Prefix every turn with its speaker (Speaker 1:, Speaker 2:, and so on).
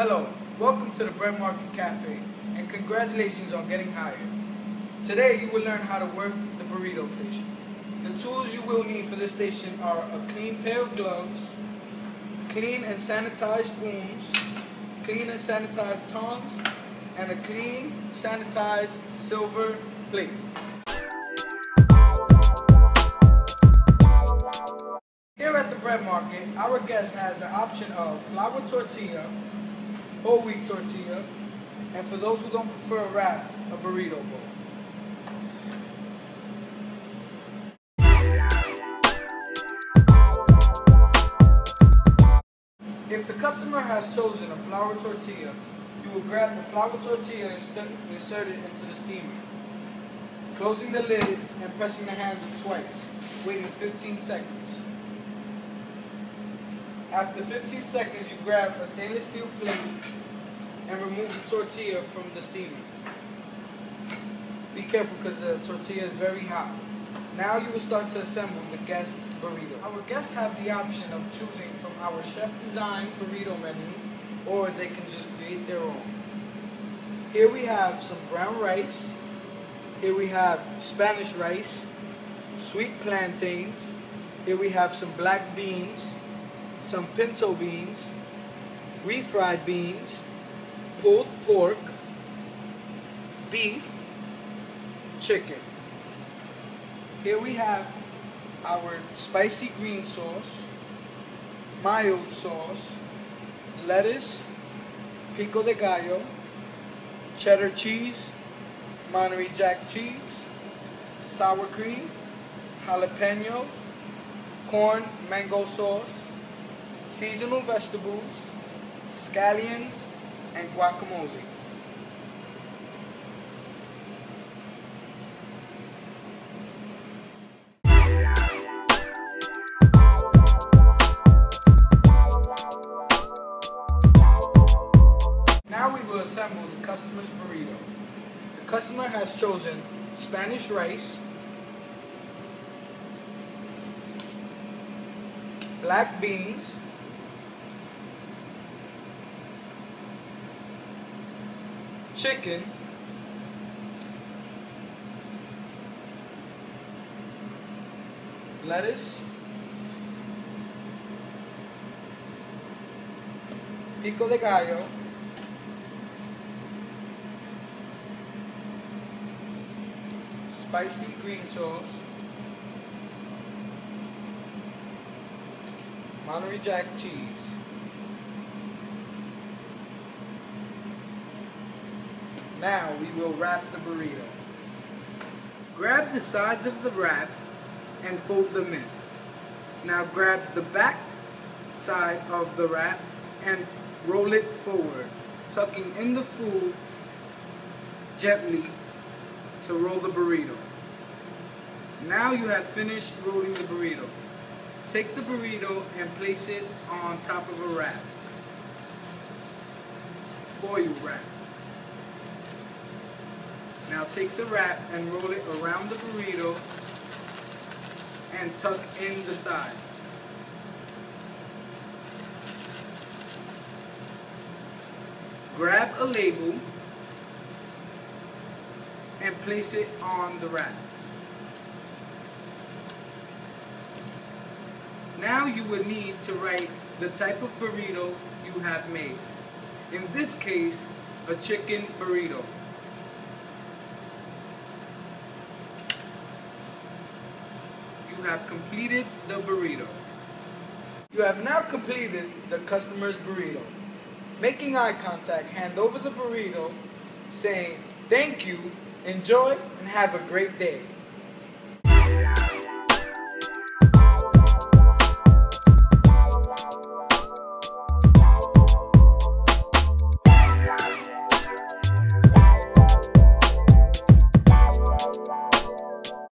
Speaker 1: Hello, welcome to the Bread Market Cafe, and congratulations on getting hired. Today you will learn how to work the burrito station. The tools you will need for this station are a clean pair of gloves, clean and sanitized spoons, clean and sanitized tongs, and a clean, sanitized silver plate. Here at the bread market, our guest has the option of flour tortilla, whole wheat tortilla, and for those who don't prefer a wrap, a burrito bowl. If the customer has chosen a flour tortilla, you will grab the flour tortilla and insert it into the steamer, closing the lid and pressing the handle twice, waiting 15 seconds. After 15 seconds, you grab a stainless steel plate and remove the tortilla from the steamer. Be careful because the tortilla is very hot. Now you will start to assemble the guest's burrito. Our guests have the option of choosing from our chef-designed burrito menu, or they can just create their own. Here we have some brown rice. Here we have Spanish rice, sweet plantains. Here we have some black beans, some pinto beans, refried beans, pulled pork, beef, chicken. Here we have our spicy green sauce, mild sauce, lettuce, pico de gallo, cheddar cheese, Monterey Jack cheese, sour cream, jalapeno, corn mango sauce, seasonal vegetables, scallions, and guacamole. Now we will assemble the customer's burrito. The customer has chosen Spanish rice, black beans, chicken, lettuce, pico de gallo, spicy green sauce, Monterey Jack cheese, Now we will wrap the burrito. Grab the sides of the wrap and fold them in. Now grab the back side of the wrap and roll it forward, tucking in the food gently to roll the burrito. Now you have finished rolling the burrito. Take the burrito and place it on top of a wrap. Foil wrap. Now take the wrap and roll it around the burrito and tuck in the sides. Grab a label and place it on the wrap. Now you would need to write the type of burrito you have made. In this case, a chicken burrito. You have completed the burrito. You have now completed the customer's burrito. Making eye contact, hand over the burrito, saying, thank you, enjoy, and have a great day.